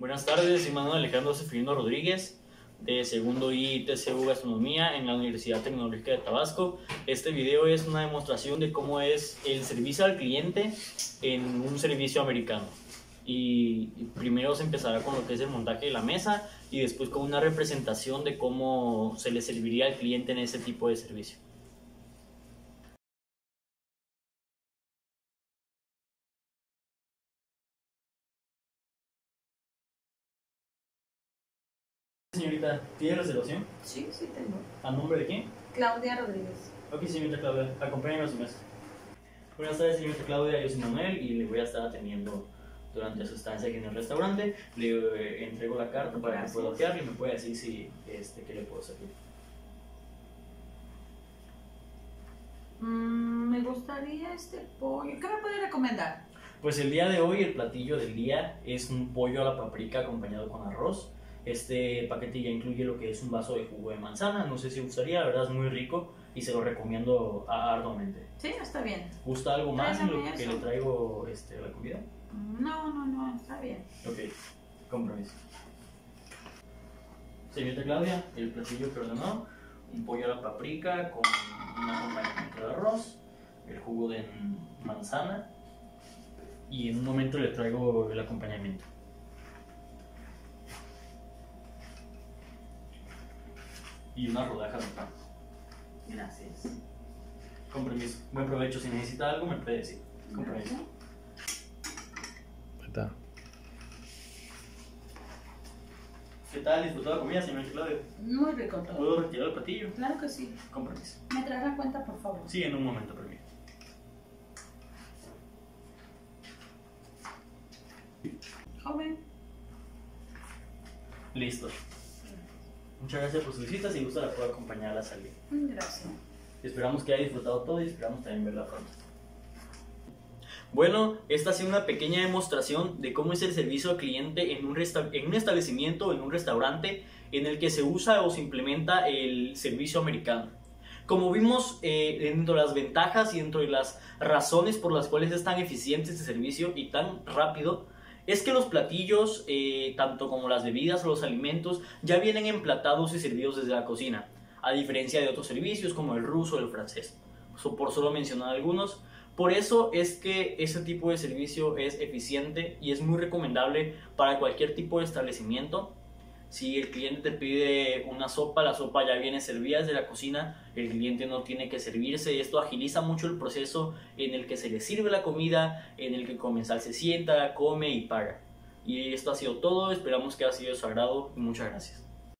Buenas tardes, Manuel Alejandro Sefirino Rodríguez, de segundo ITCU Gastronomía en la Universidad Tecnológica de Tabasco. Este video es una demostración de cómo es el servicio al cliente en un servicio americano. Y primero se empezará con lo que es el montaje de la mesa y después con una representación de cómo se le serviría al cliente en ese tipo de servicio. Señorita, ¿tiene reservación? Sí, sí tengo. ¿A nombre de quién? Claudia Rodríguez. Ok, señorita Claudia, acompáñame a su mesa. Buenas tardes, señorita Claudia, yo soy Manuel y le voy a estar atendiendo durante su estancia aquí en el restaurante. Le eh, entrego la carta para Gracias. que pueda bloquear y me puede decir si, este, qué le puedo servir. Mm, me gustaría este pollo. ¿Qué me puede recomendar? Pues el día de hoy el platillo del día es un pollo a la paprika acompañado con arroz. Este paquete ya incluye lo que es un vaso de jugo de manzana, no sé si gustaría, la verdad es muy rico y se lo recomiendo arduamente. Sí, está bien. ¿Gusta algo más en lo que le traigo este, la comida? No, no, no, está bien. Ok, compromiso. Señorita Claudia, el platillo que ordenó, un pollo a la paprika con un acompañamiento de arroz, el jugo de manzana y en un momento le traigo el acompañamiento. Y una rodaja de pan. Gracias. Compromiso. Buen provecho. Si necesita algo, me puede decir. Compromiso. Ahí está. ¿Qué tal? ¿Disfrutó la comida, señorita Claudia? Muy rico todo. ¿Puedo retirar el platillo? Claro que sí. Compromiso. ¿Me traes la cuenta, por favor? Sí, en un momento, permiso. Joven. Listo. Muchas gracias por su visita. Si gusta, la puedo acompañar a la salida. Gracias. Esperamos que haya disfrutado todo y esperamos también verla pronto. Bueno, esta ha sido una pequeña demostración de cómo es el servicio al cliente en un, en un establecimiento en un restaurante en el que se usa o se implementa el servicio americano. Como vimos, eh, dentro de las ventajas y dentro de las razones por las cuales es tan eficiente este servicio y tan rápido, es que los platillos, eh, tanto como las bebidas o los alimentos, ya vienen emplatados y servidos desde la cocina, a diferencia de otros servicios como el ruso o el francés, por solo mencionar algunos. Por eso es que ese tipo de servicio es eficiente y es muy recomendable para cualquier tipo de establecimiento. Si el cliente te pide una sopa, la sopa ya viene servida desde la cocina, el cliente no tiene que servirse. Esto agiliza mucho el proceso en el que se le sirve la comida, en el que el comensal se sienta, come y paga. Y esto ha sido todo, esperamos que haya sido de su agrado y muchas gracias.